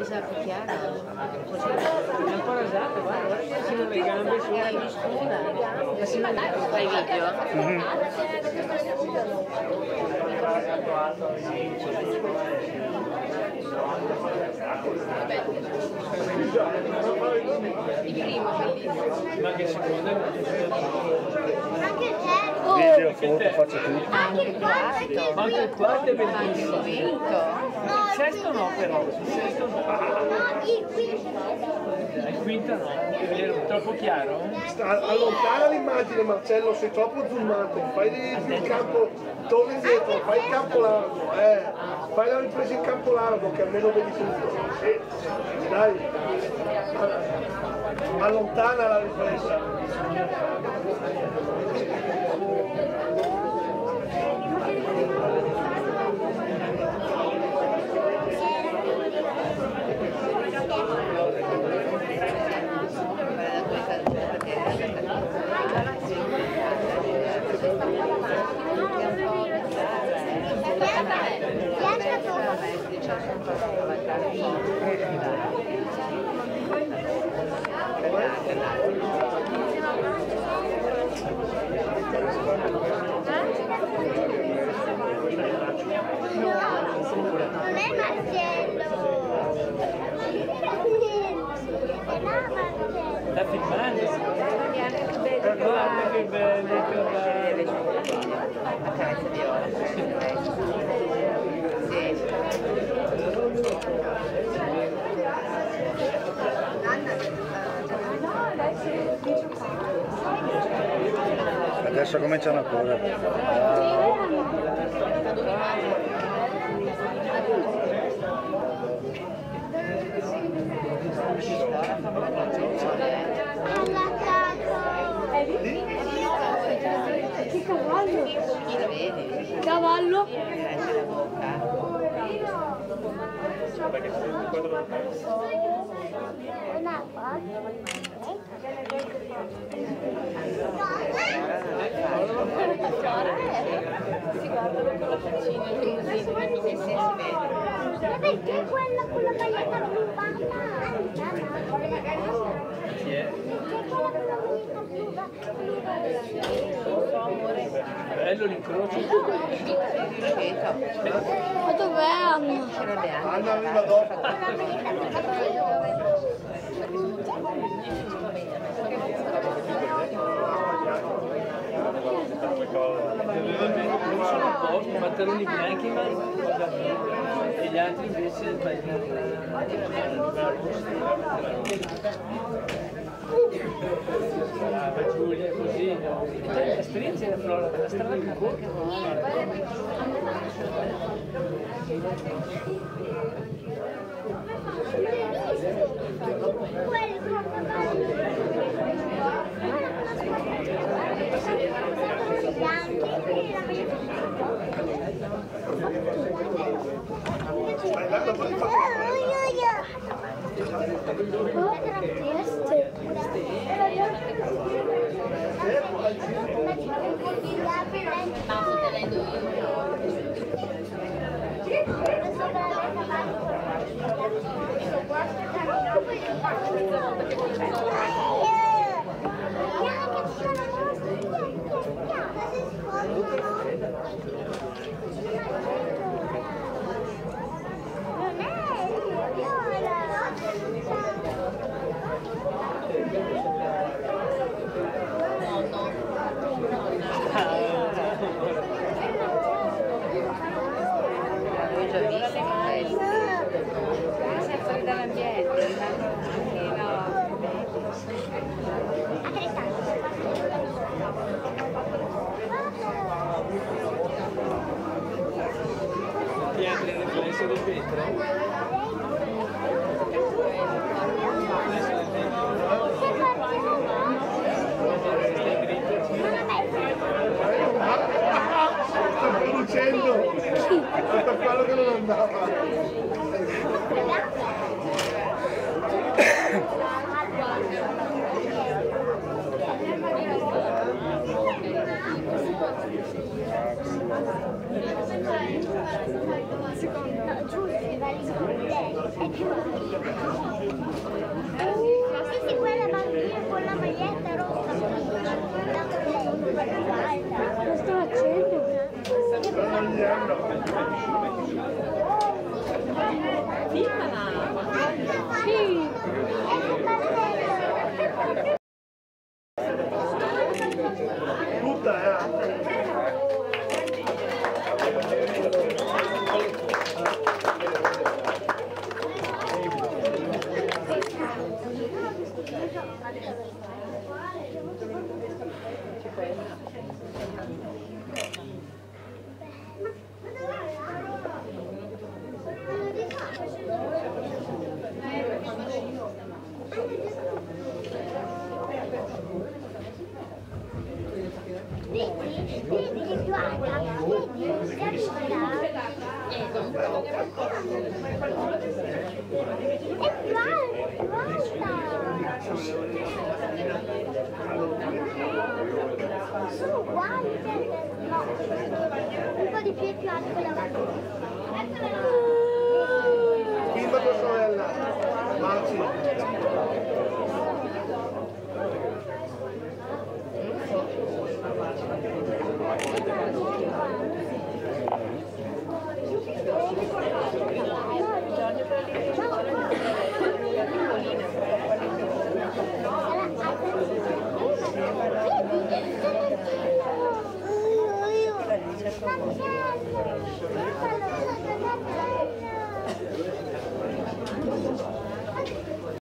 Esatto, chiaro. È ancora esatto, guarda, guarda sono le gambe su. Era di scuola. Fai video? Il primo, bellissimo. Ma che secondo è terzo. Video, foto, faccio tutto. Anche il quarto. Ma anche il quarto è bellissimo. quinto. Il sesto no però, il sesto no. No, il quinto. Il quinto no, è vero, troppo chiaro? Sta- Allontana l'immagine Marcello, sei troppo zoomato, fai il campo, torna indietro, fai il campo largo, eh, fai la ripresa in campo largo che almeno vedi tutto. Sì, dai, allontana la ripresa. Non è Marcello. È là Marcello. Sta filmando? Guarda che bello, che bello. cioccolatine, la carezza viola. Sì. Adesso cominciano a correre. Cavallo? Cavallo? Cresce la bocca. Una foto. Si guardano con la faccina così, sì, si vede. Ma perché quella con la maglietta blu? Chi è? Bello l'incrocio. Ma dov'è Anna? Anna arriva dopo. Pochi, pantaloni bianchi ma e gli altri invece Brava Giulia, così. E la stringe la flora della strada che corre. Stai là, dopo Pietre nel riflesso del vetro. Sto producendo! Guarda quello che non andava! No, giusto, va lì con te. Sì, sì, quella bambina con la maglietta rossa. Più alta, vedi, capita? È più alta. Sono uguali, no, un po' di più e più alta quella bambina. Filma tua sorella. Marci. Vedi?